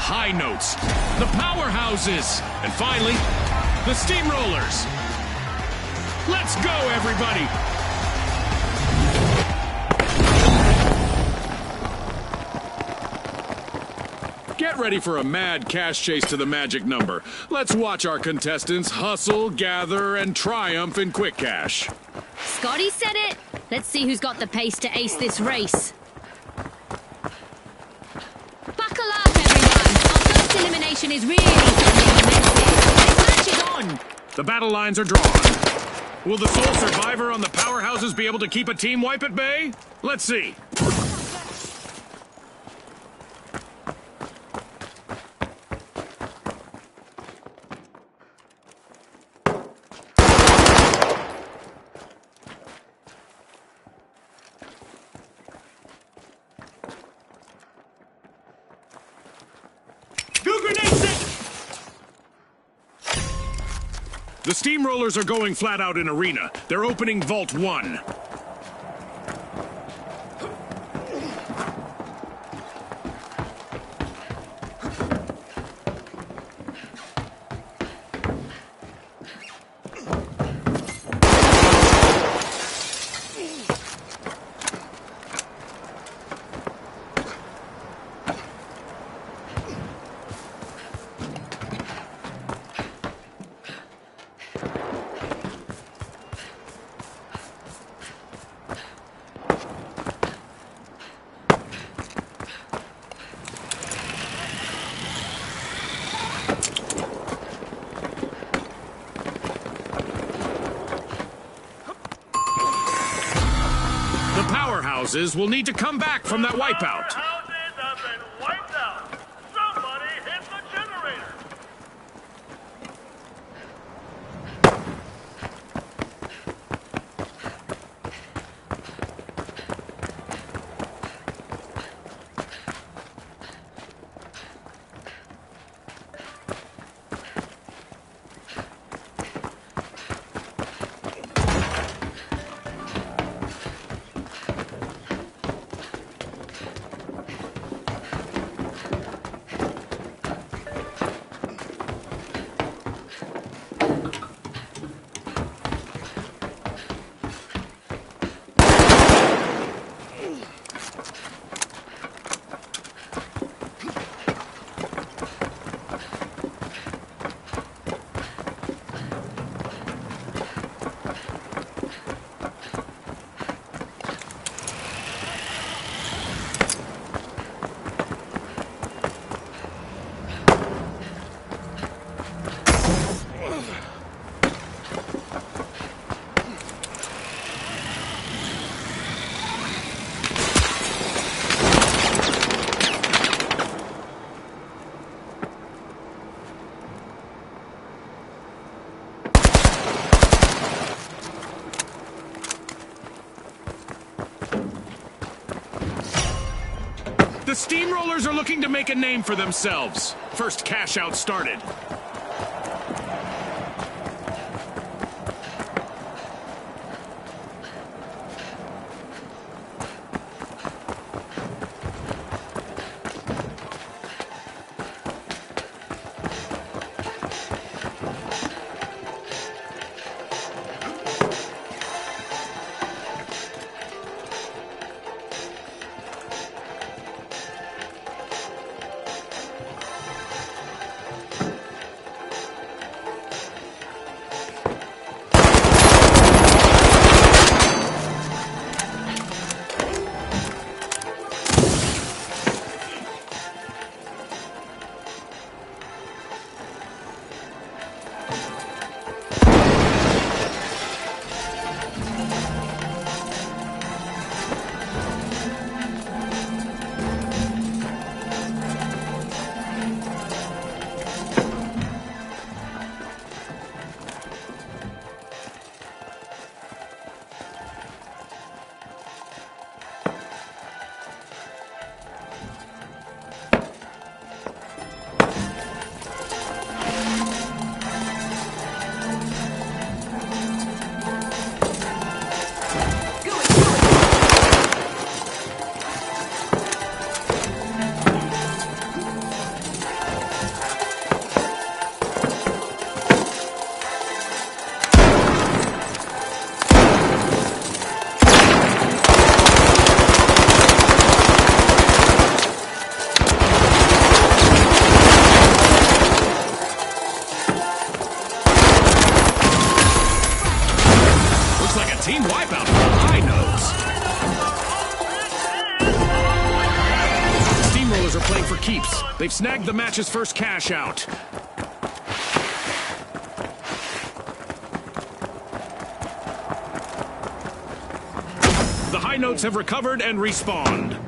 high notes, the powerhouses, and finally, the steamrollers. Let's go, everybody! Get ready for a mad cash chase to the magic number. Let's watch our contestants hustle, gather, and triumph in quick cash. Scotty said it. Let's see who's got the pace to ace this race. Buckle up, everyone. Our first elimination is really something immense. This match is on. The battle lines are drawn. Will the sole survivor on the powerhouses be able to keep a team wipe at bay? Let's see. Go grenade set! The steamrollers are going flat out in arena. They're opening Vault 1. The will need to come back from that wipeout. Houses have been wiped out. Somebody hit the generator. The steamrollers are looking to make a name for themselves. First cash out started. Snagged the match's first cash out. The high notes have recovered and respawned.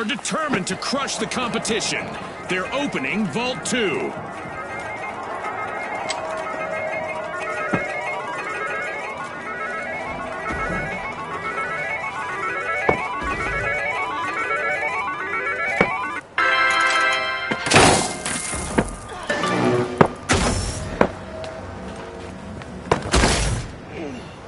Are determined to crush the competition. They're opening Vault 2. Relocate.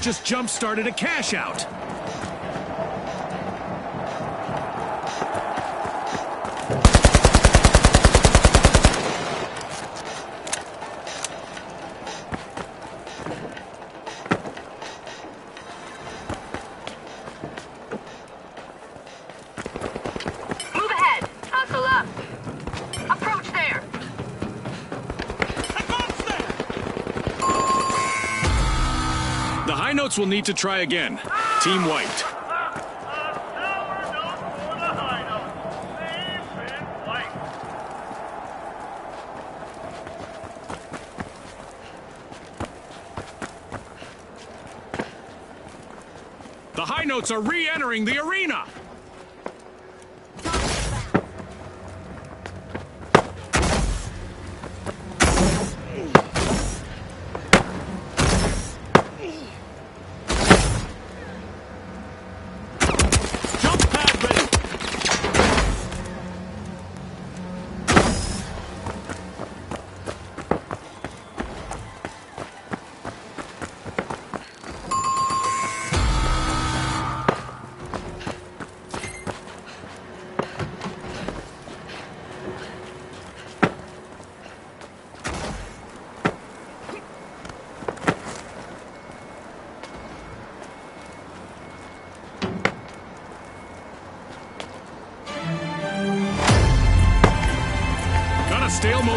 Just jump-started a cash out. Will need to try again. Team wiped. The high notes are re-entering the arena.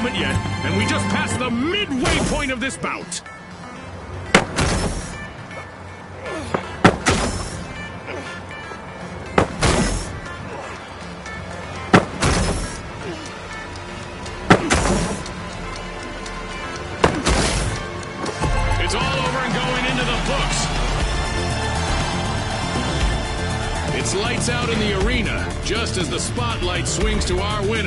Moment yet, and we just passed the midway point of this bout. It's all over and going into the books. It's lights out in the arena, just as the spotlight swings to our winners.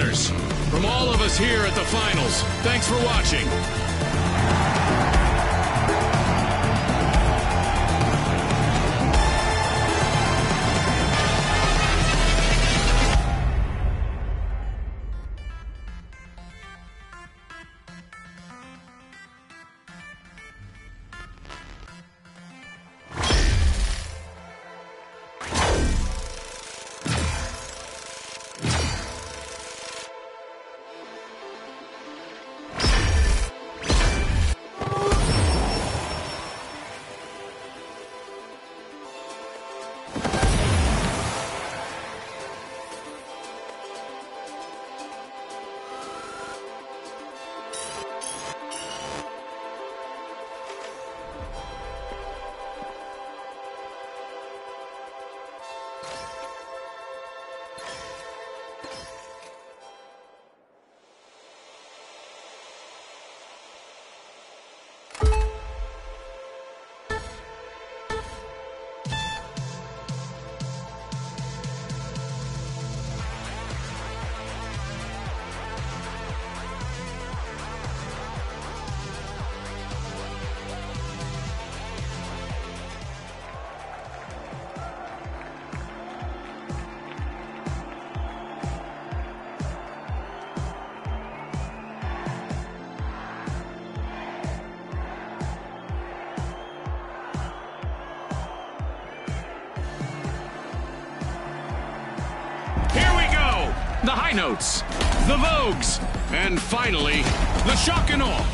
High notes, the vogues, and finally, the shock and awe.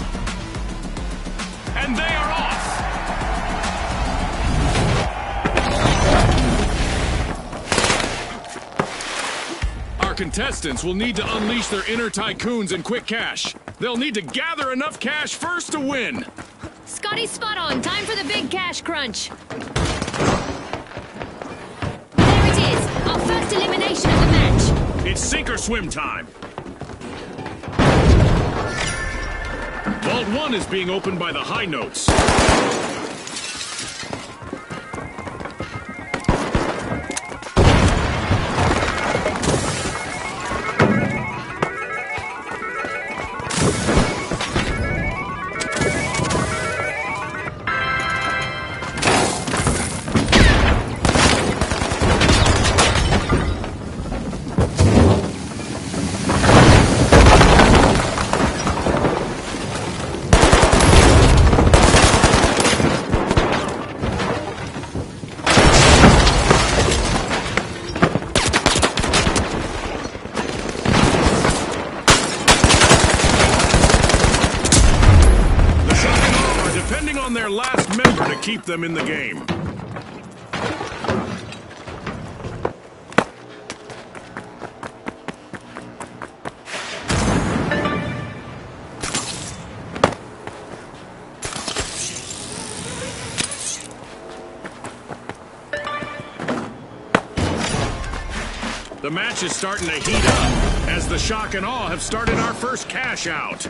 And they are off. Our contestants will need to unleash their inner tycoons in quick cash. They'll need to gather enough cash first to win. Scotty spot on. Time for the big cash crunch. It's sink or swim time. Vault 1 is being opened by the high notes. Them in the game. The match is starting to heat up as the Shock and Awe have started our first cash out.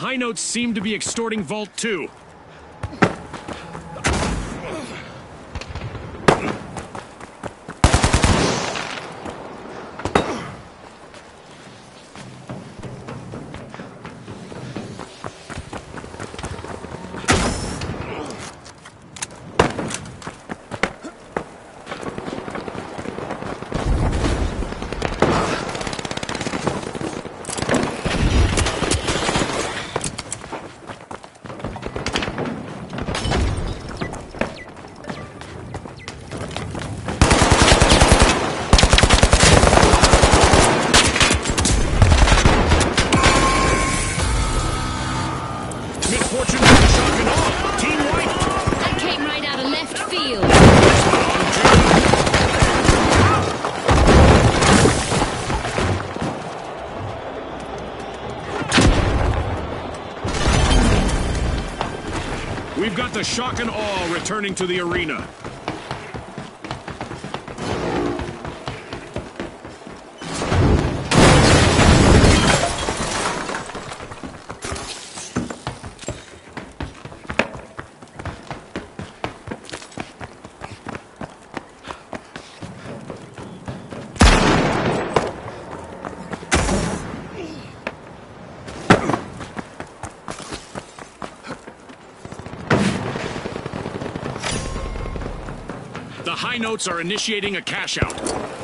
High notes seem to be extorting Vault 2. Got the shock and awe returning to the arena. High notes are initiating a cash out.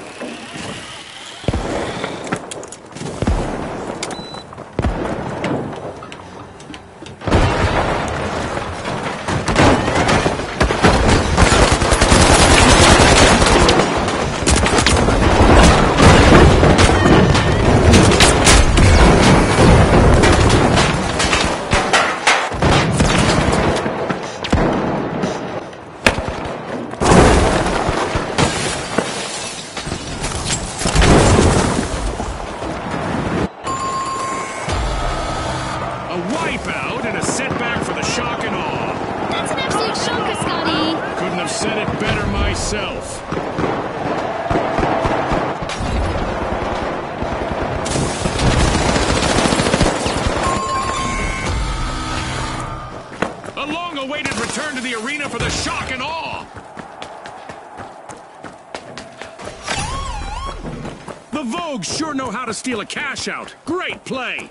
Steal a cash out. Great play.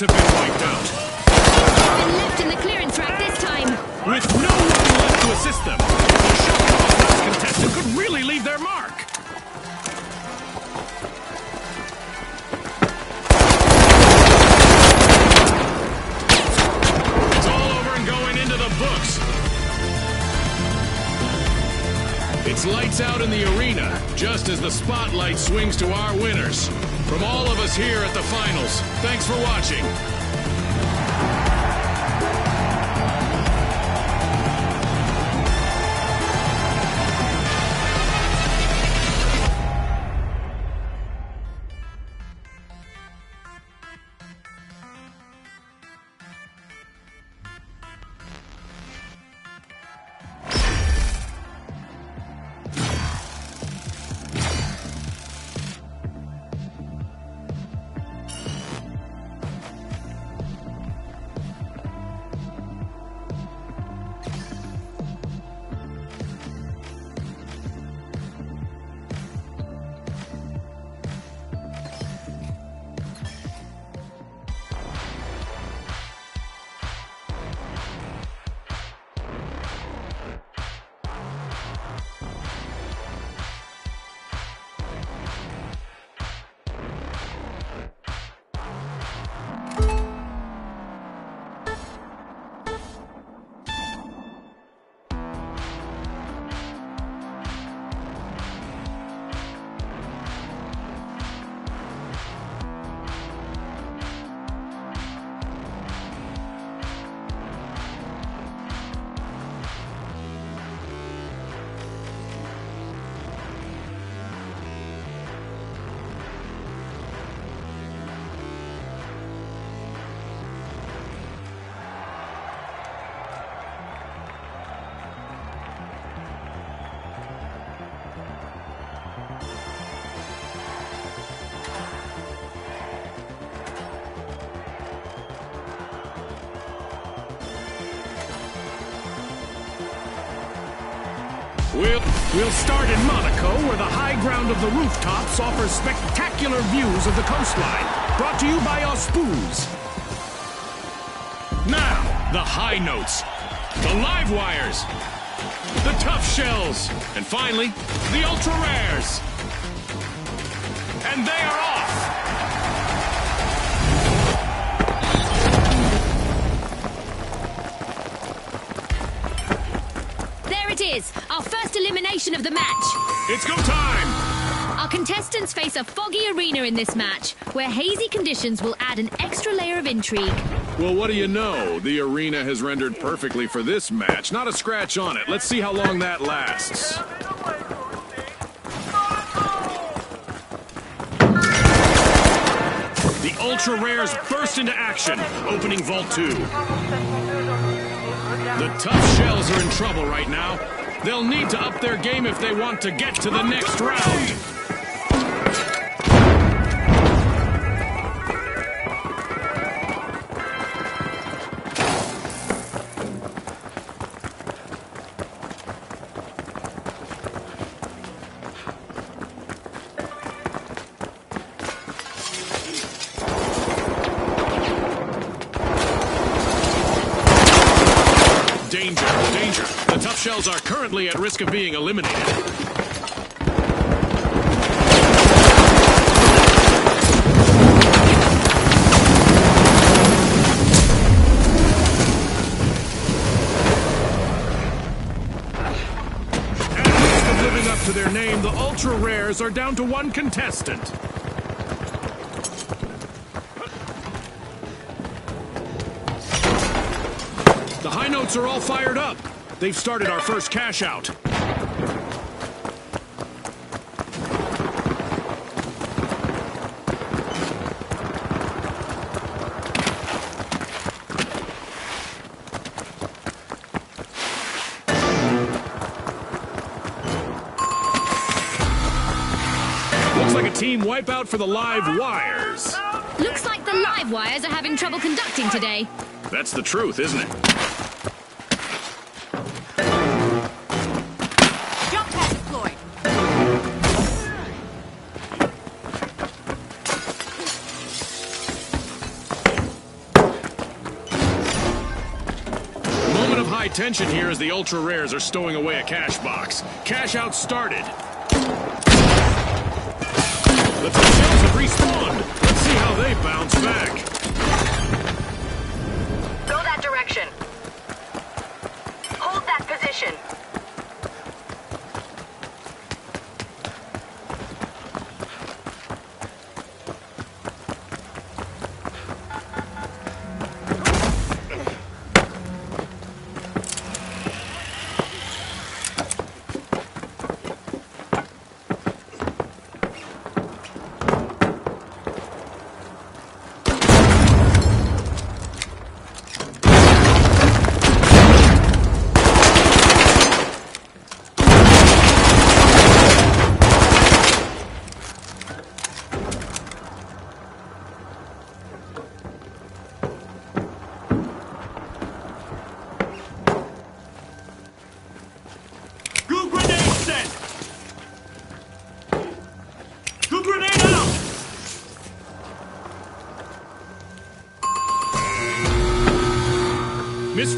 Have been We'll, start in Monaco, where the high ground of the rooftops offers spectacular views of the coastline. Brought to you by OSPUZE. Now, the high notes, the live wires, the tough shells, and finally, the ultra rares. And they are off! Elimination of the match. It's go time! Our contestants face a foggy arena in this match, where hazy conditions will add an extra layer of intrigue. Well, what do you know? The arena has rendered perfectly for this match. Not a scratch on it. Let's see how long that lasts. The Ultra Rares burst into action, opening Vault 2. The Tough Shells are in trouble right now. They'll need to up their game if they want to get to the next round. Danger, danger. The Tough Shells are currently at risk of being eliminated. Of living up to their name, the Ultra Rares are down to one contestant. Notes are all fired up. They've started our first cash out. Looks like a team wipeout for the live wires. Looks like the live wires are having trouble conducting today. That's the truth, isn't it? Tension here as the ultra rares are stowing away a cash box. Cash out started. The two shells have respawned. Let's see how they bounce back.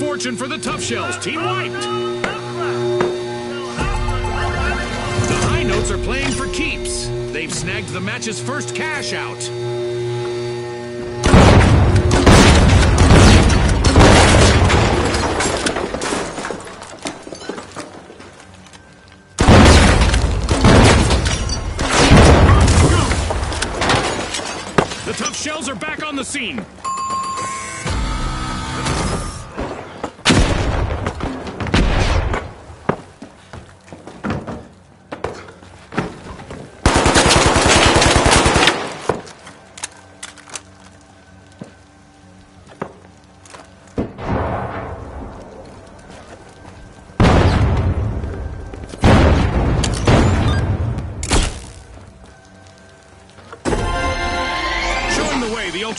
Misfortune for the tough shells. Team wiped. The high notes are playing for keeps. They've snagged the match's first cash out. The tough shells are back on the scene.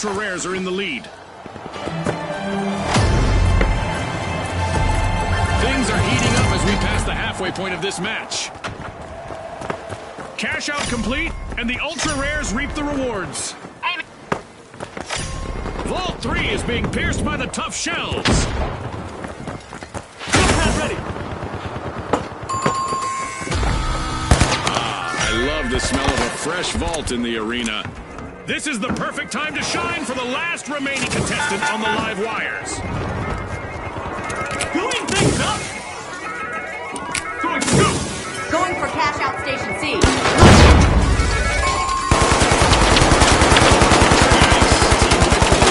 Ultra rares are in the lead. Things are heating up as we pass the halfway point of this match. Cash out complete, and the ultra rares reap the rewards. Vault 3 is being pierced by the tough shells. ready. Ah, I love the smell of a fresh vault in the arena. This is the perfect time to shine for the last remaining contestant on the live wires. Doing things up. Going scoop. Going for cash out station C.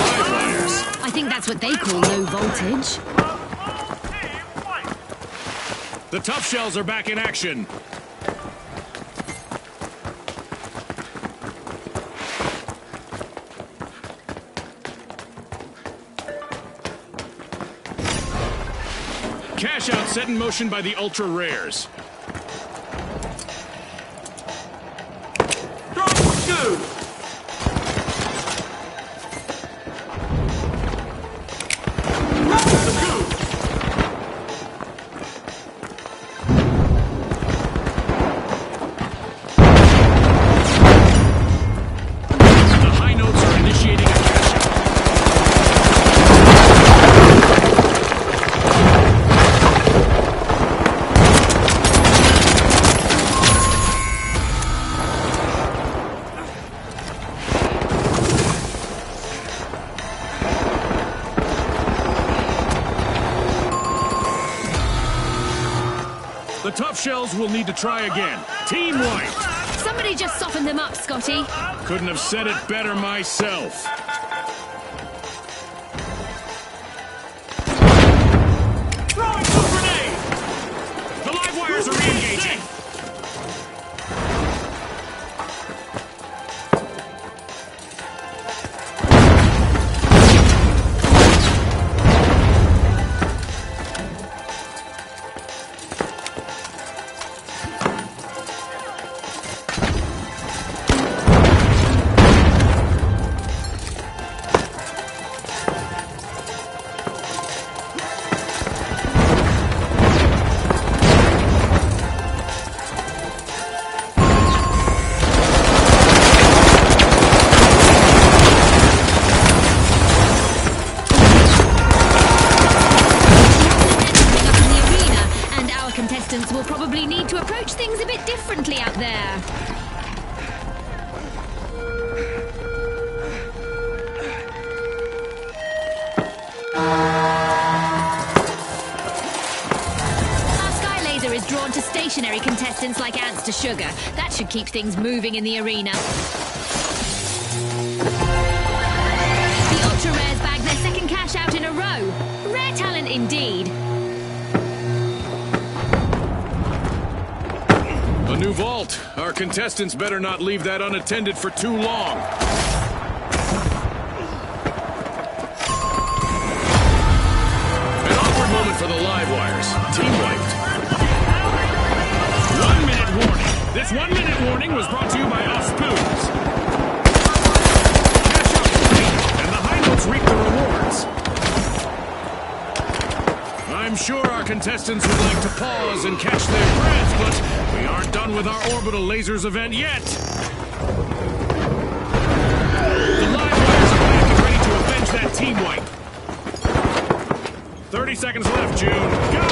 Live wires. I think that's what they call low voltage. The tough shells are back in action. Cash out set in motion by the ultra rares. Will need to try again. Team white. Somebody just soften them up, Scotty. Couldn't have said it better myself. Throwing a grenade! The live wires are re-engaging. Sugar. That should keep things moving in the arena. The Ultra Rares bagged their second cash out in a row. Rare talent indeed. A new vault. Our contestants better not leave that unattended for too long. Contestants would like to pause and catch their breath, but we aren't done with our orbital lasers event yet. The live wires are back and ready to avenge that team wipe. 30 seconds left, June. God,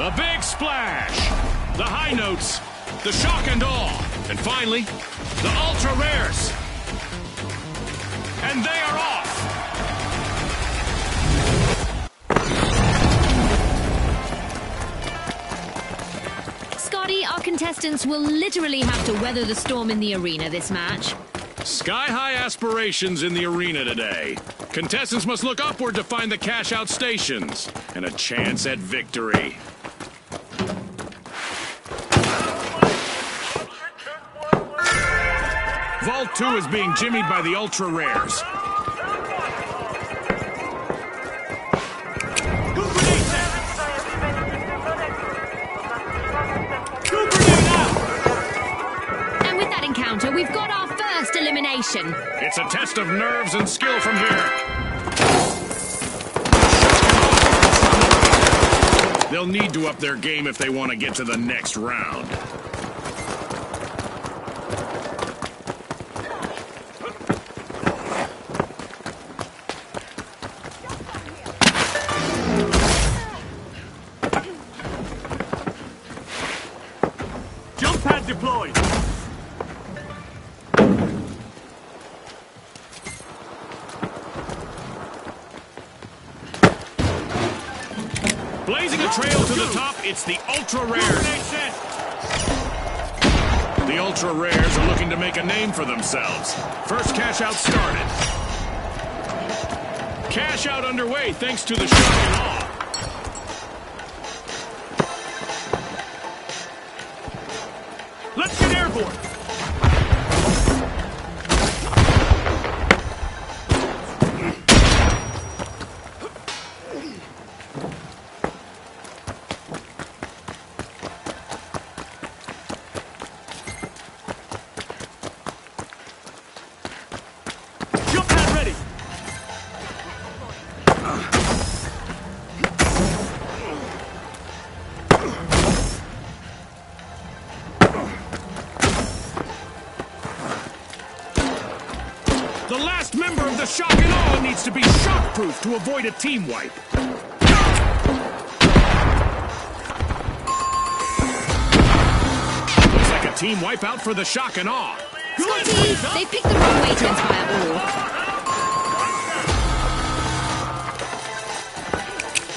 the big splash, the high notes, the shock and awe, and finally, the ultra rares. And they are off. Scotty, our contestants will literally have to weather the storm in the arena this match. Sky high aspirations in the arena today. Contestants must look upward to find the cash out stations and a chance at victory. 2 is being jimmied by the ultra rares. And with that encounter, we've got our first elimination. It's a test of nerves and skill from here. They'll need to up their game if they want to get to the next round. Deployed. Blazing a trail to the top, it's the Ultra Rares. The Ultra Rares are looking to make a name for themselves. First cash out started. Cash out underway thanks to the shock shock and awe needs to be shockproof to avoid a team wipe. Looks like a team wipeout for the shock and awe. Scotty, they picked the wrong way to inspire awe.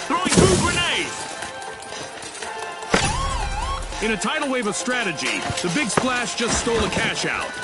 Throwing two grenades. In a tidal wave of strategy, the Big Splash just stole a cash out.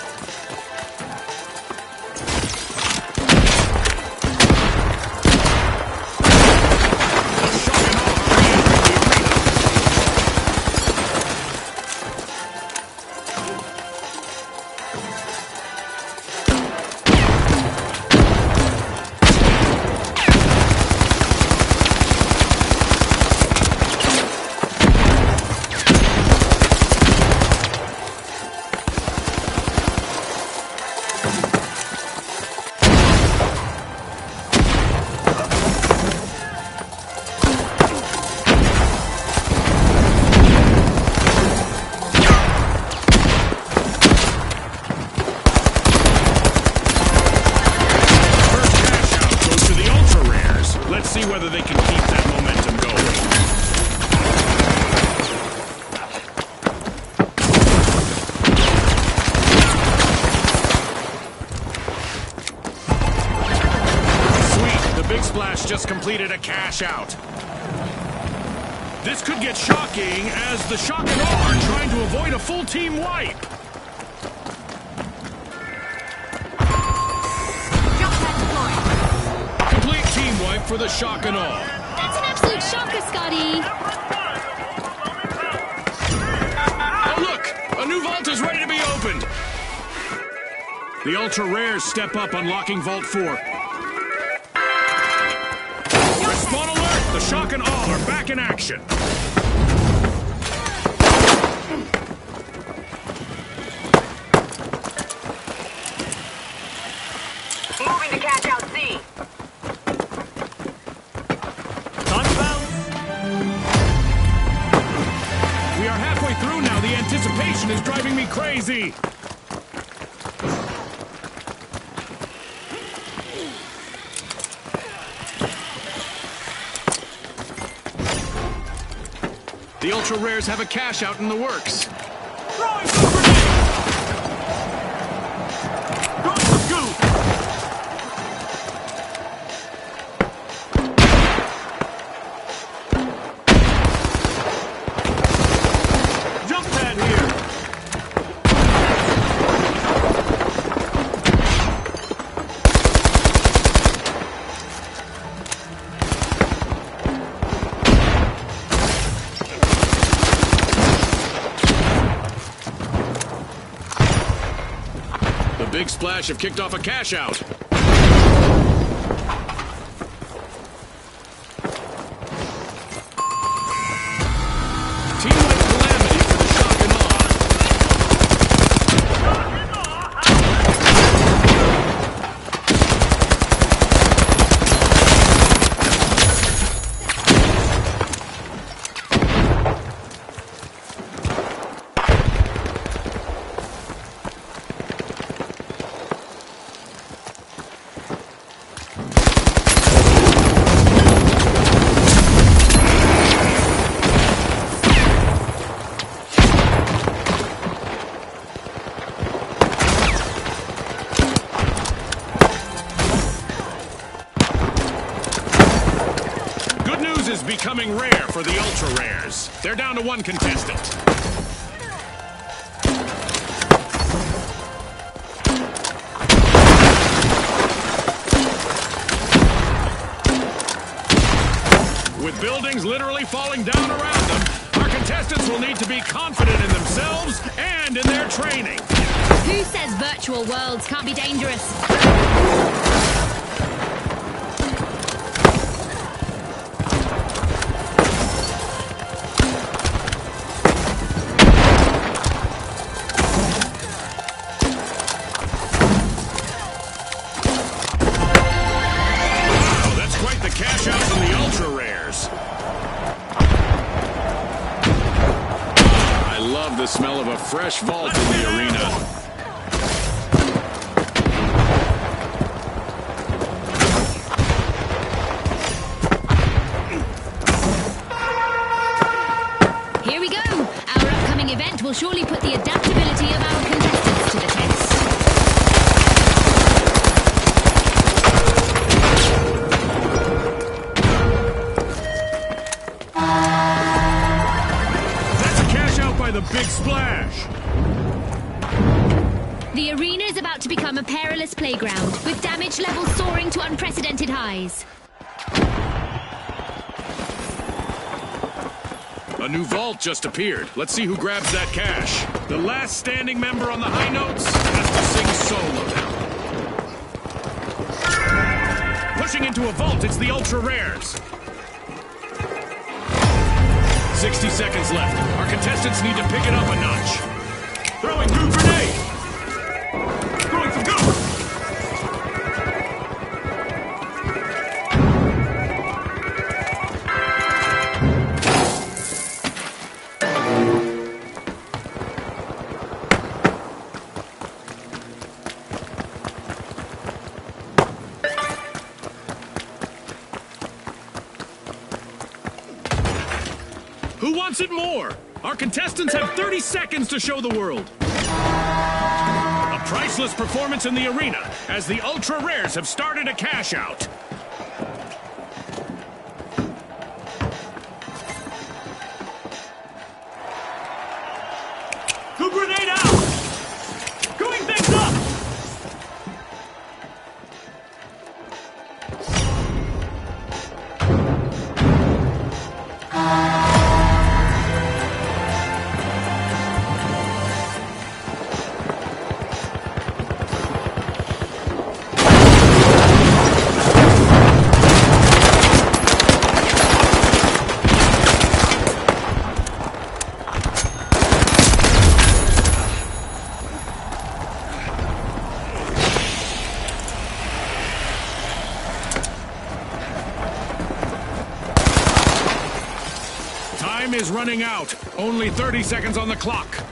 Cash out. This could get shocking as the shock and awe are trying to avoid a full team wipe. Jump pad deployed. Complete team wipe for the shock and awe. That's an absolute shocker, Scotty. Oh, look! A new vault is ready to be opened! The ultra rares step up, unlocking Vault 4. And awe are back in action. Ultra rares have a cash out in the works. Splash have kicked off a cash out. To one contestant. With buildings literally falling down around them, our contestants will need to be confident in themselves and in their training. Who says virtual worlds can't be dangerous? Vault just appeared. Let's see who grabs that cash. The last standing member on the high notes has to sing solo. Pushing into a vault, it's the ultra rares. 60 seconds left. Our contestants need to pick it up a notch. Seconds to show the world. A priceless performance in the arena as the ultra rares have started a cash out. Time is running out. Only 30 seconds on the clock.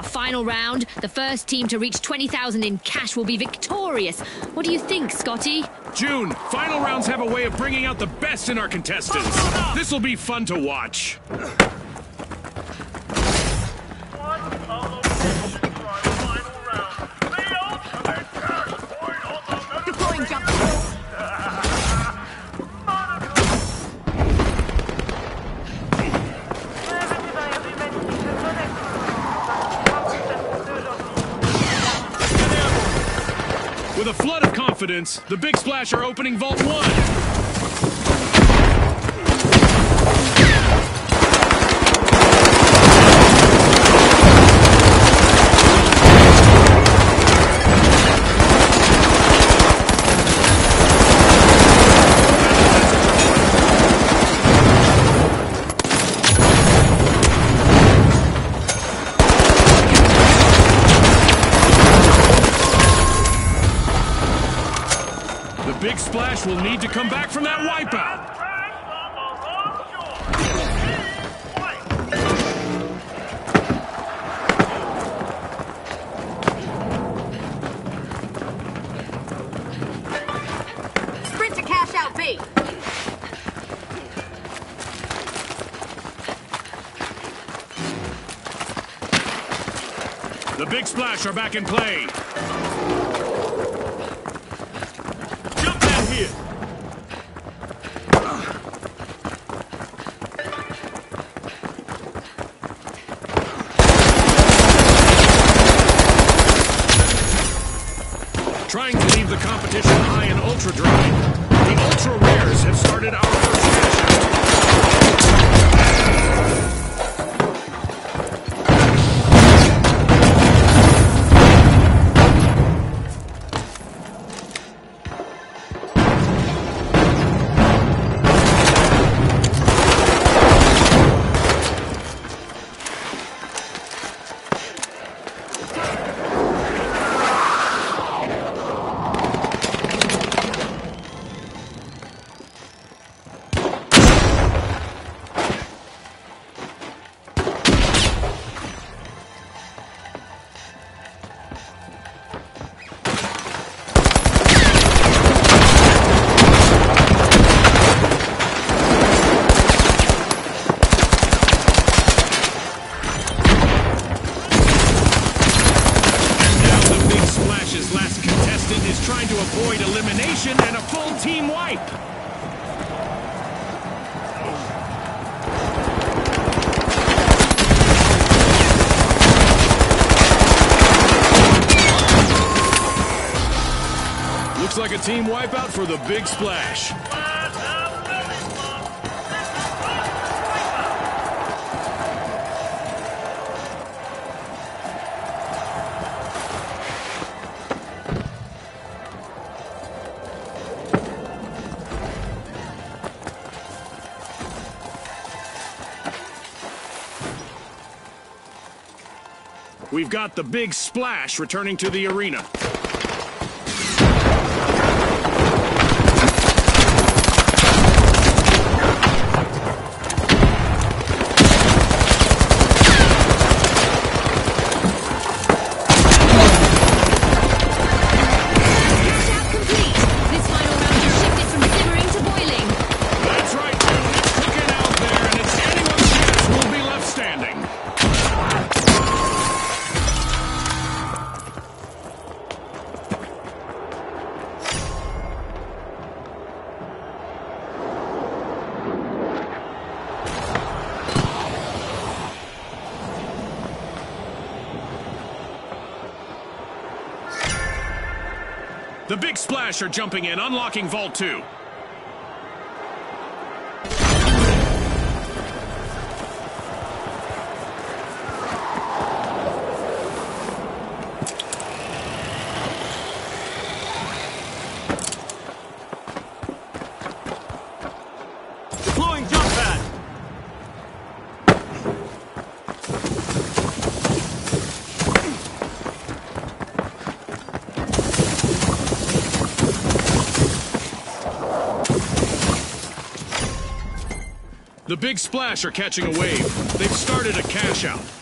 Our final round, the first team to reach 20,000 in cash will be victorious. What do you think, Scotty? June, final rounds have a way of bringing out the best in our contestants. This will be fun to watch. Confidence, the Big Splash are opening Vault 1. The Big Splash will need to come back from that wipeout. Sprint to cash out B. The Big Splash are back in play. Team wipeout for the Big Splash. We've got the Big Splash returning to the arena. Smasher jumping in, unlocking Vault 2. big splash are catching a wave. They've started a cash out.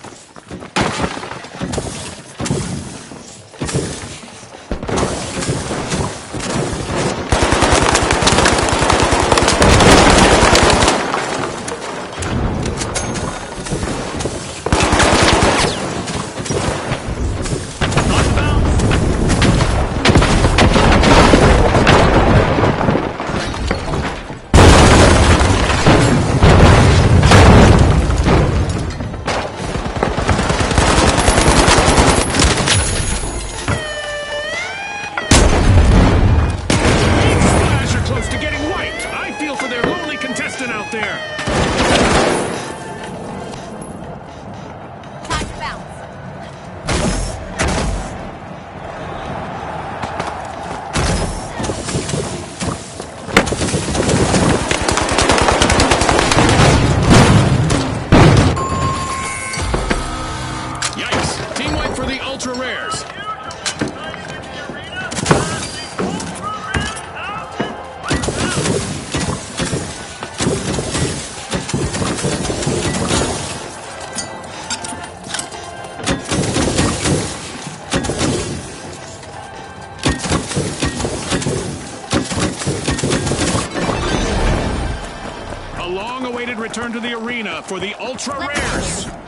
for the ultra rares.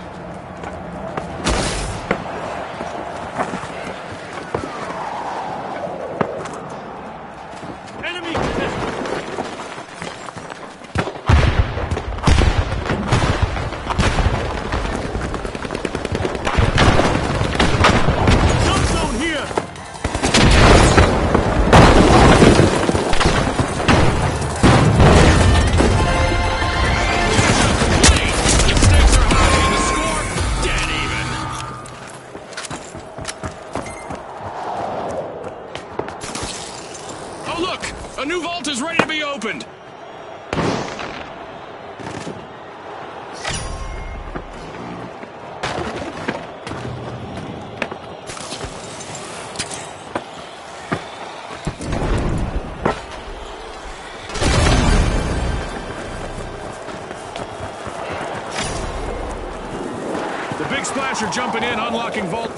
blocking Volk.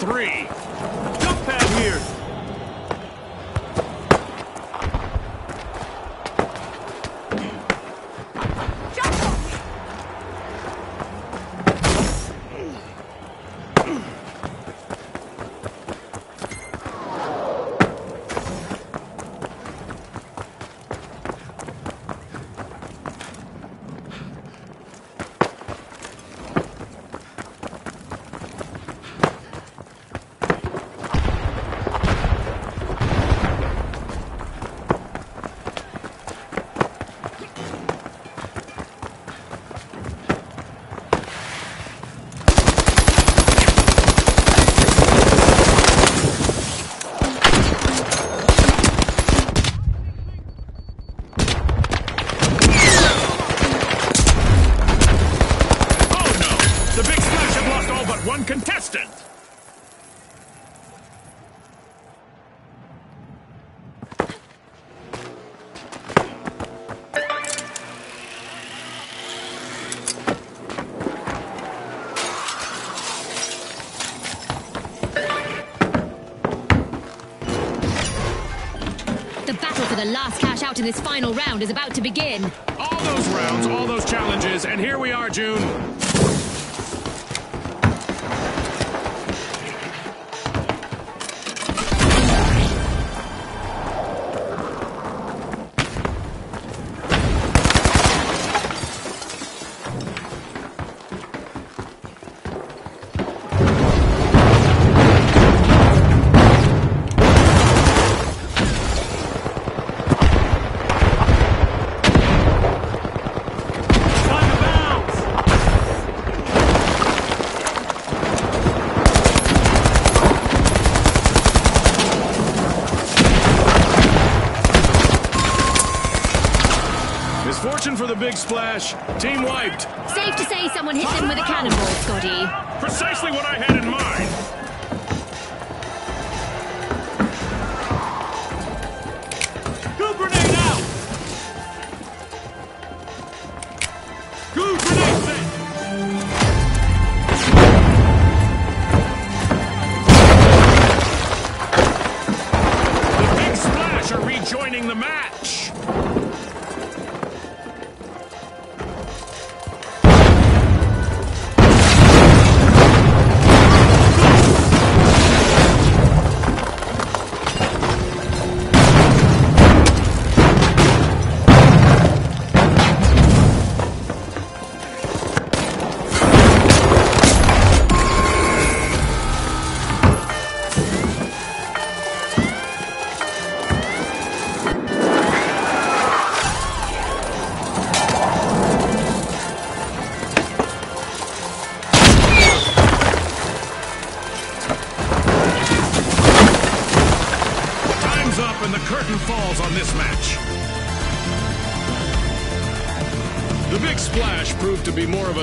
out this final round is about to begin. All those rounds, all those challenges, and here we are, June. Big splash. Team wiped. Safe to say someone hit them with a cannonball, Scotty. Precisely what I had in mind.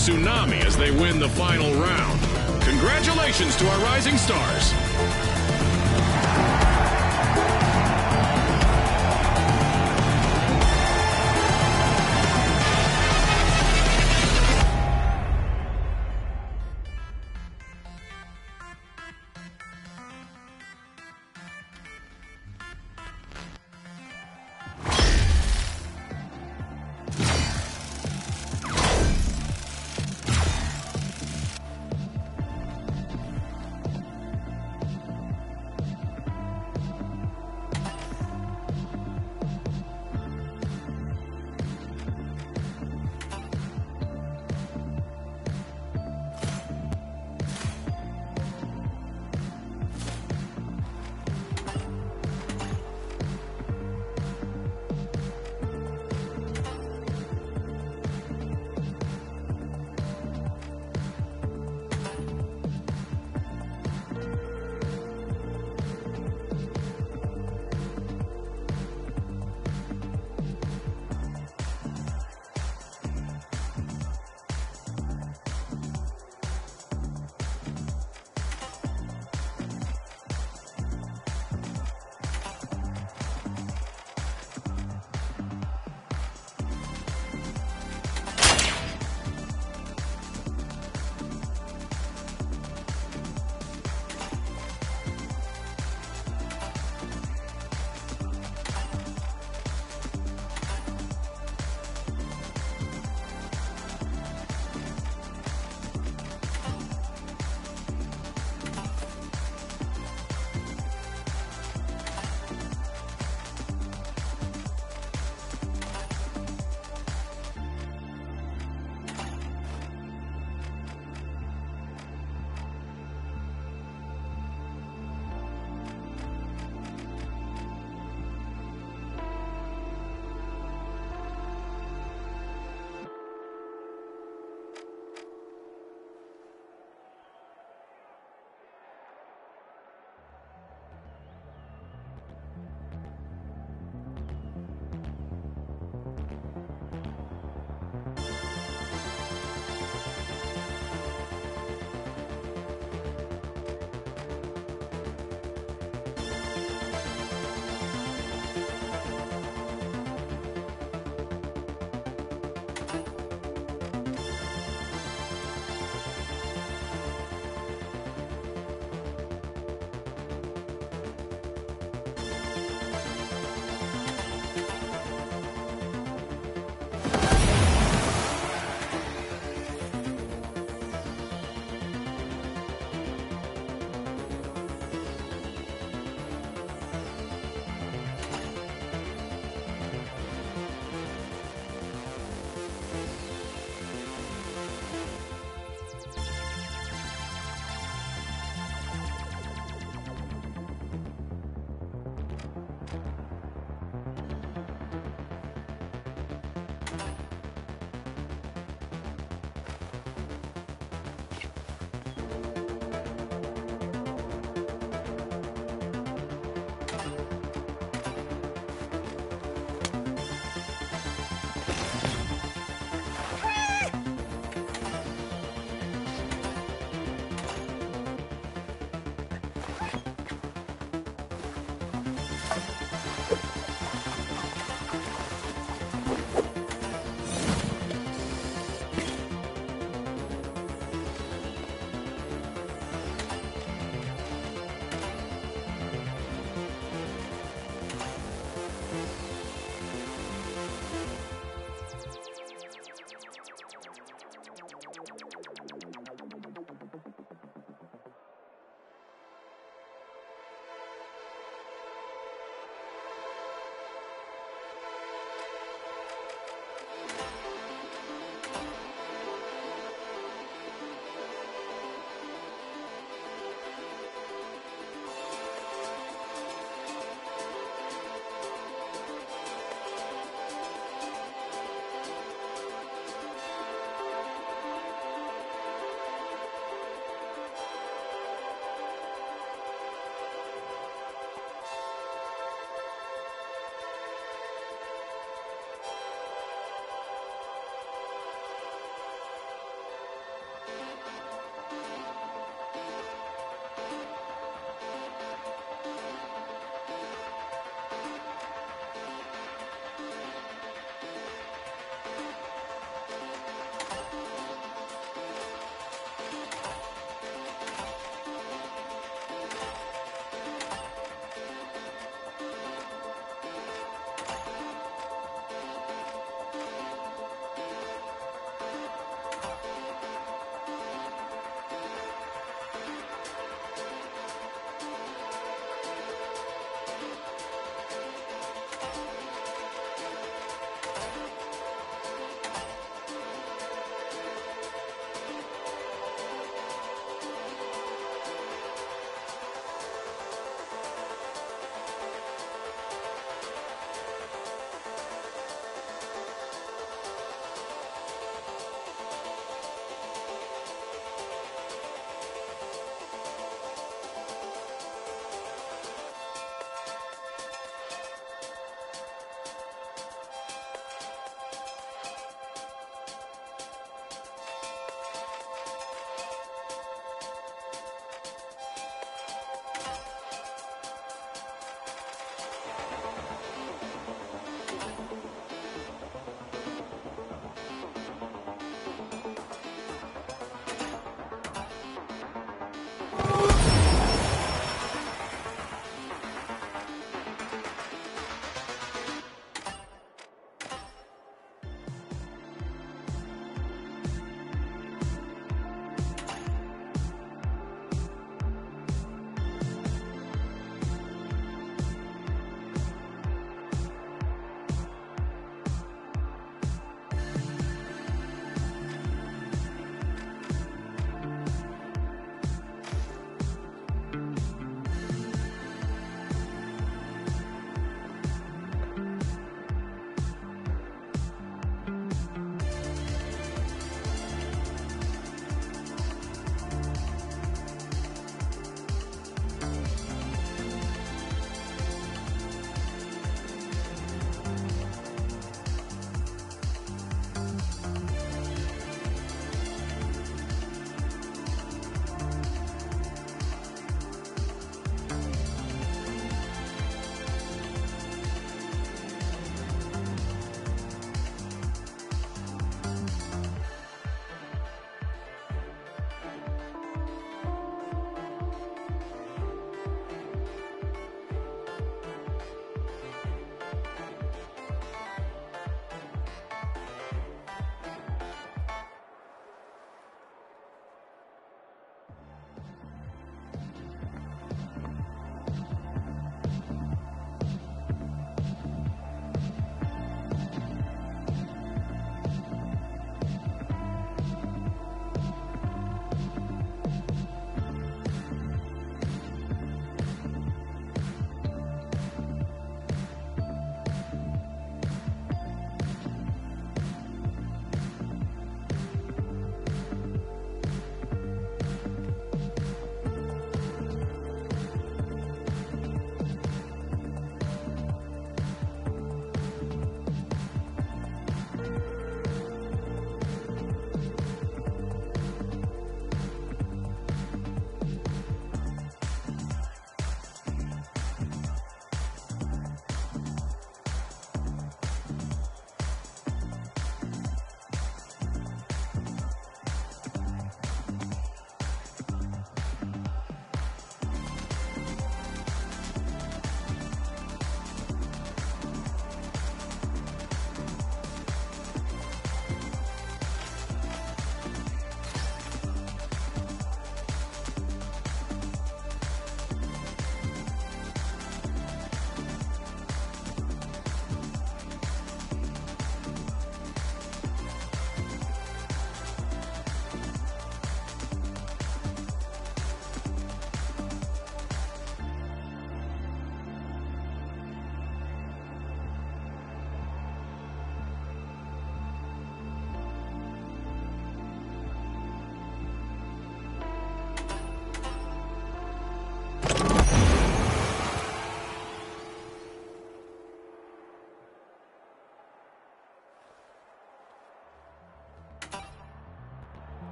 Tsunami as they win the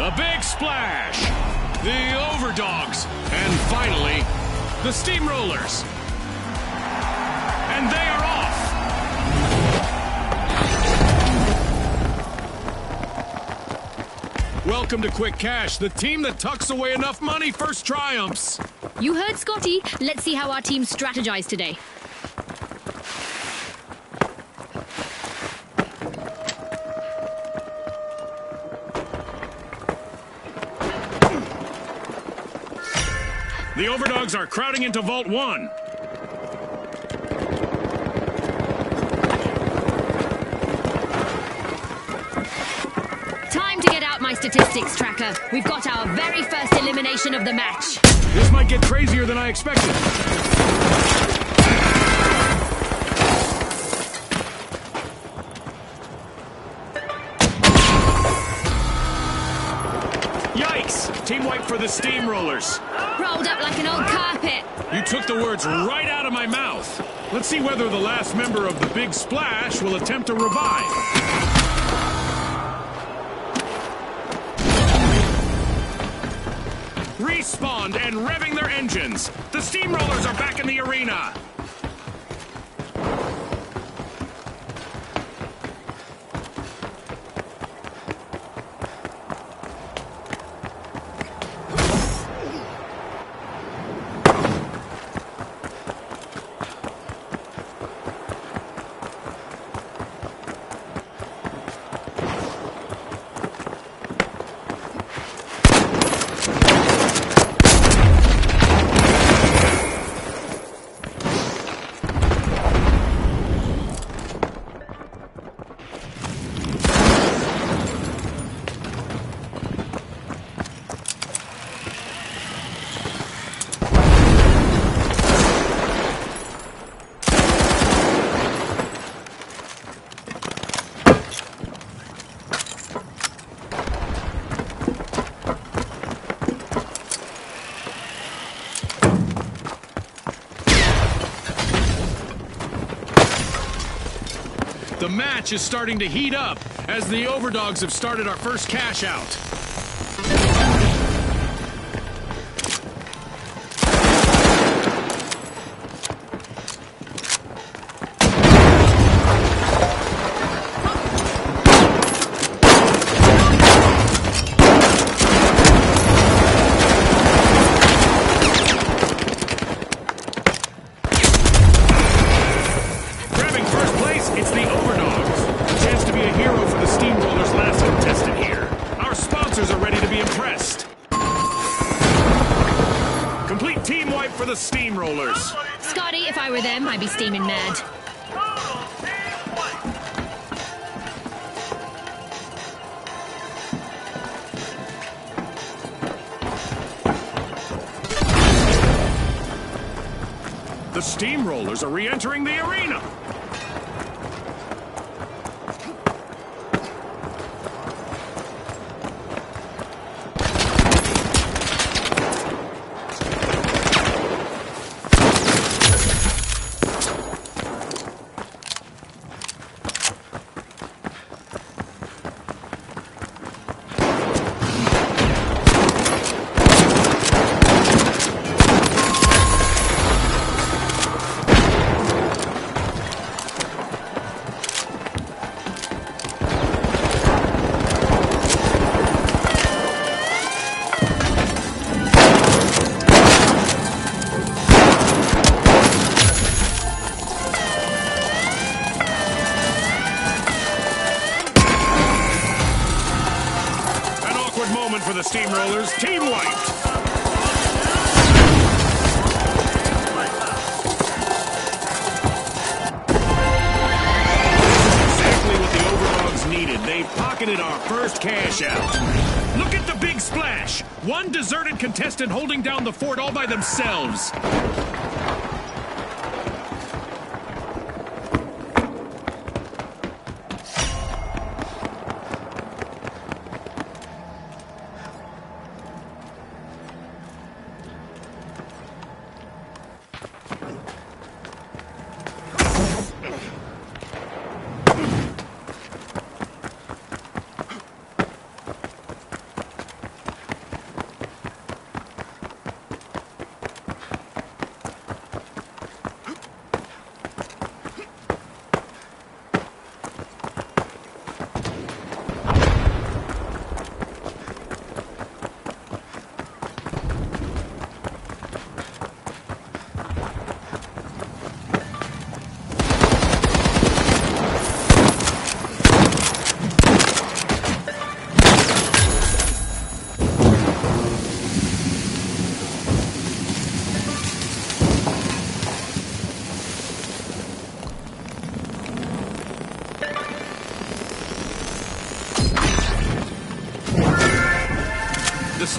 the big splash, the overdogs, and finally, the steamrollers. And they are off. Welcome to Quick Cash, the team that tucks away enough money first triumphs. You heard Scotty. Let's see how our team strategized today. The overdogs are crowding into Vault 1. Time to get out my statistics tracker. We've got our very first elimination of the match. This might get crazier than I expected. Yikes! Team wipe for the steamrollers. Rolled up like an old carpet. You took the words right out of my mouth. Let's see whether the last member of the Big Splash will attempt to revive. Respawned and revving their engines. The steamrollers are back in the arena. Match is starting to heat up as the overdogs have started our first cash out. Impressed. Complete team wipe for the steamrollers. Scotty, if I were them, I'd be steaming mad. The steamrollers are re-entering the arena. The steamrollers. Team wiped. Exactly what the overdogs needed. They pocketed our first cash out. Look at the big splash. One deserted contestant holding down the fort all by themselves.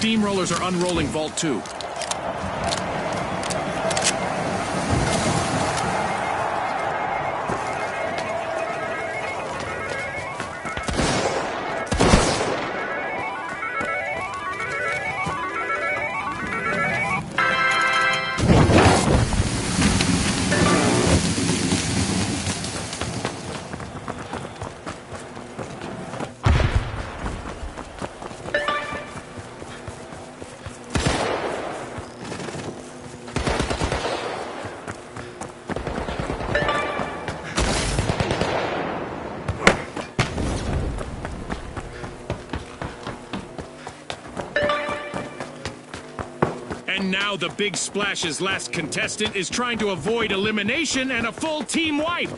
Steamrollers are unrolling Vault 2. Now the Big Splash's last contestant is trying to avoid elimination and a full team wipe.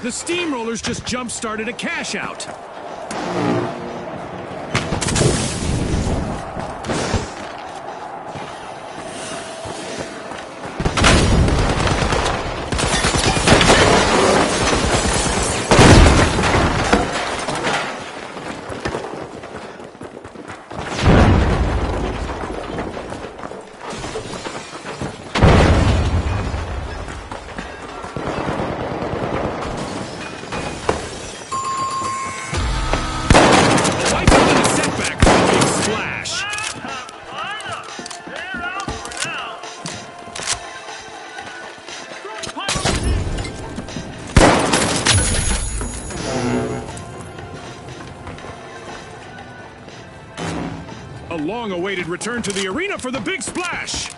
The Steamrollers just jump-started a cash out. Long-awaited return to the arena for the Big Splash.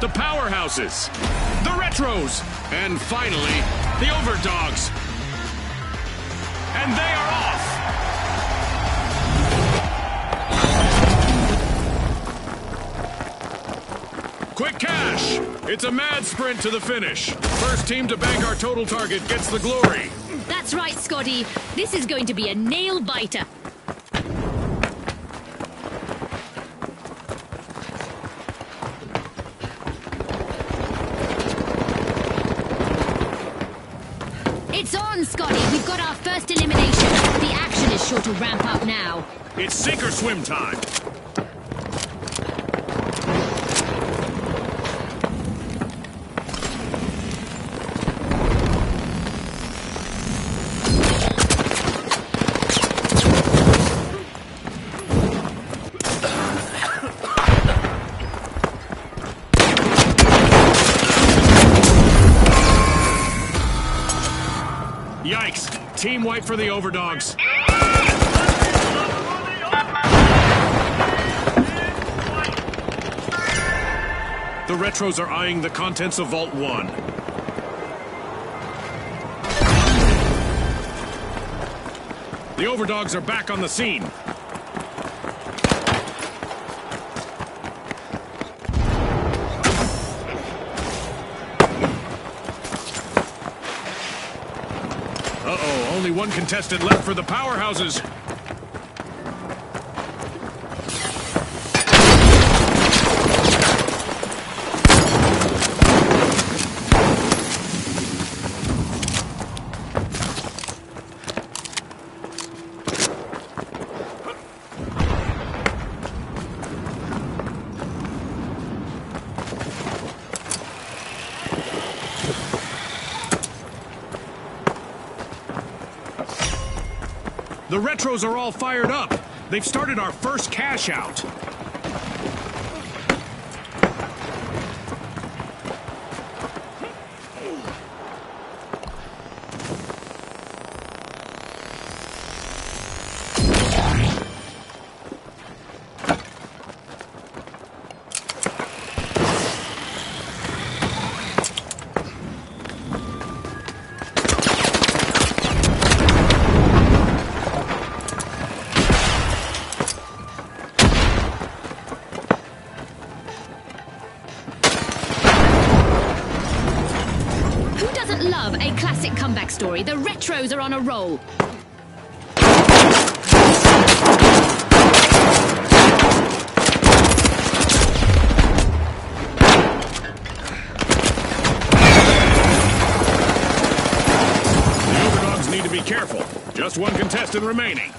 The powerhouses. The Retros. And finally, the overdogs. And they are off. Quick cash! It's a mad sprint to the finish. First team to bank our total target gets the glory. That's right, Scotty. This is going to be a nail biter. It's on, Scotty. We've got our first elimination. The action is sure to ramp up now. It's sink or swim time. Yikes! Team wipe for the overdogs. Retros are eyeing the contents of Vault 1. The overdogs are back on the scene. Uh-oh, only one contestant left for the powerhouses. The Retros are all fired up. They've started our first cash out. Story? The Retros are on a roll. The overdogs need to be careful. Just one contestant remaining.